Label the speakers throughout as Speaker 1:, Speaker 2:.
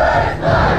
Speaker 1: Liberta!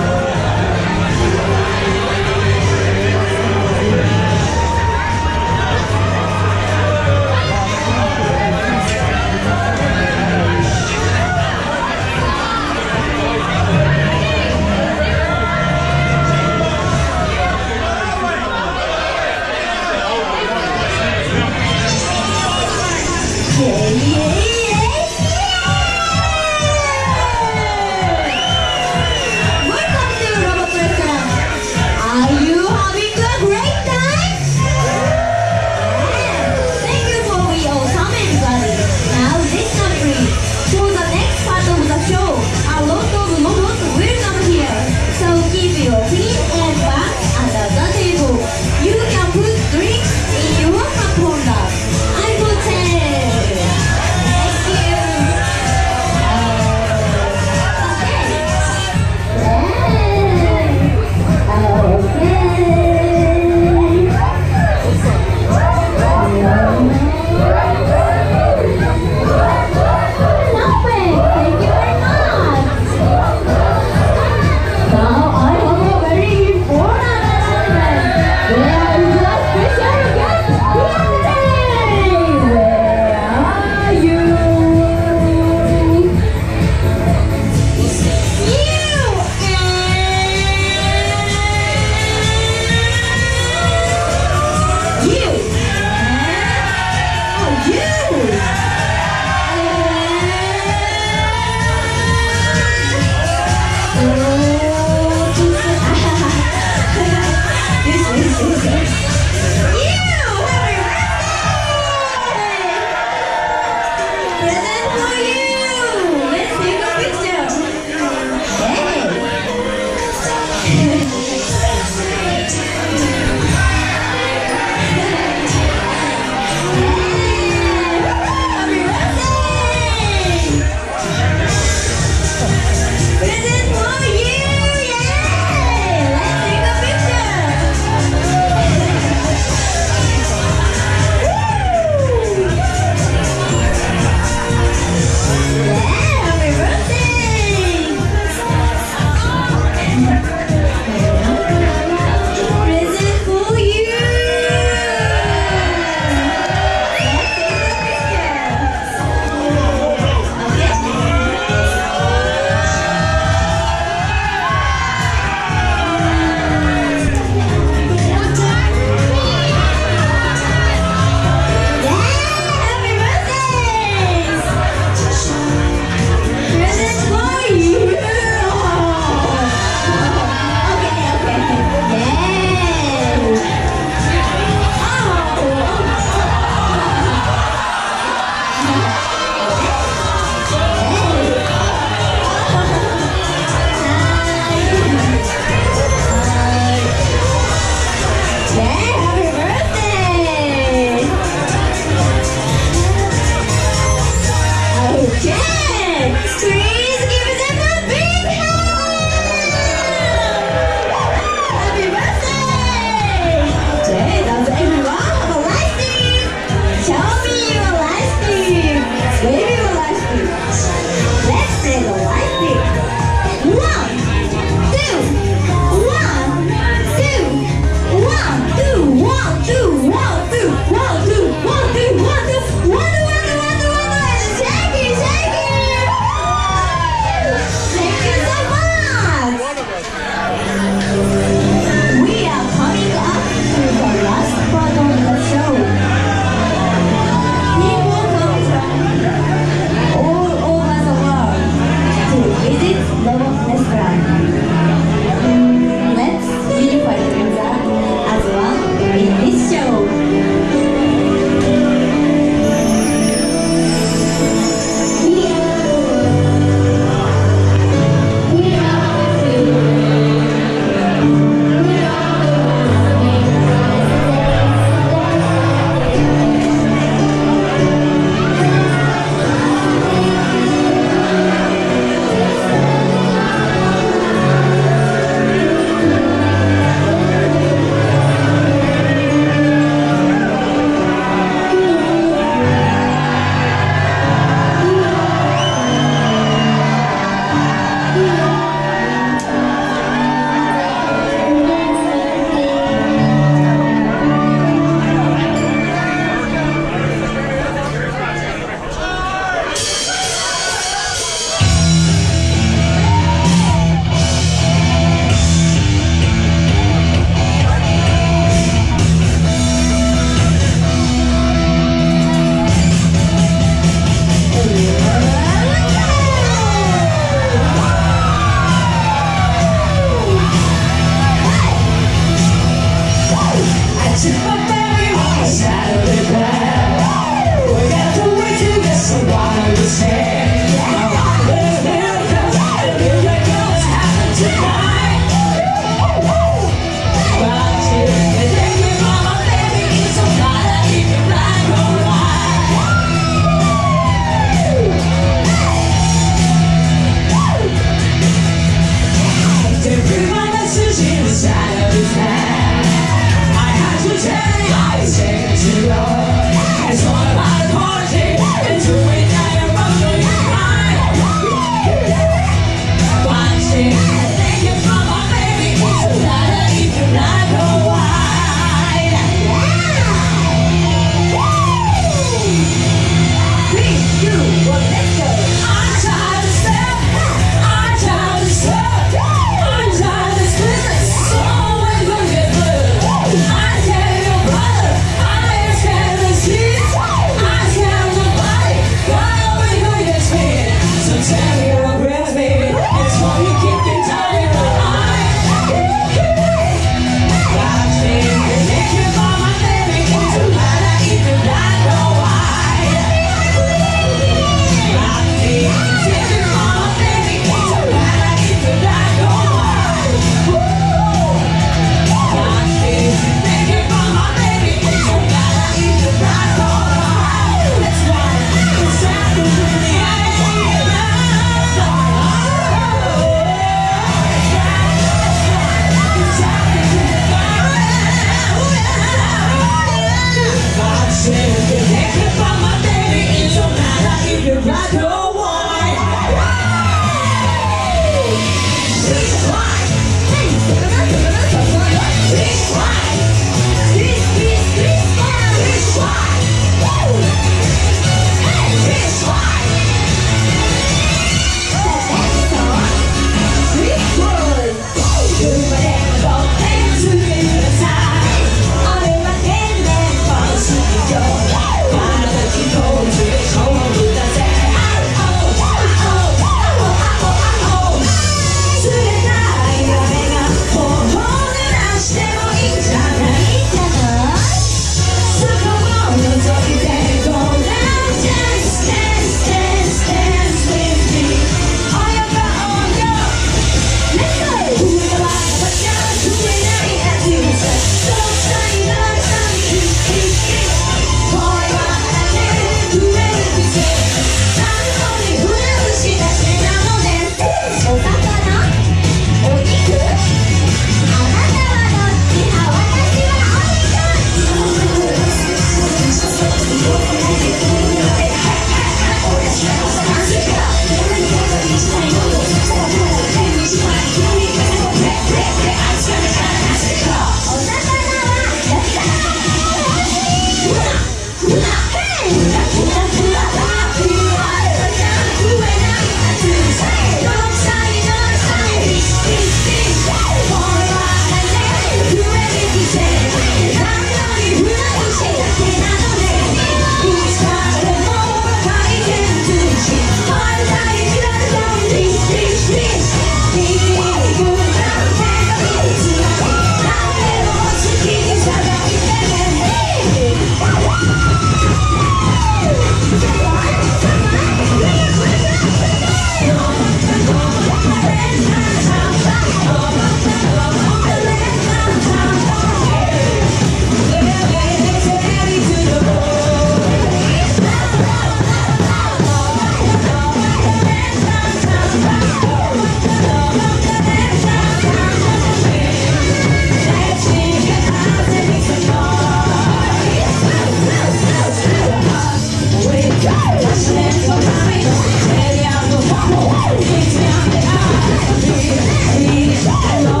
Speaker 1: Hello.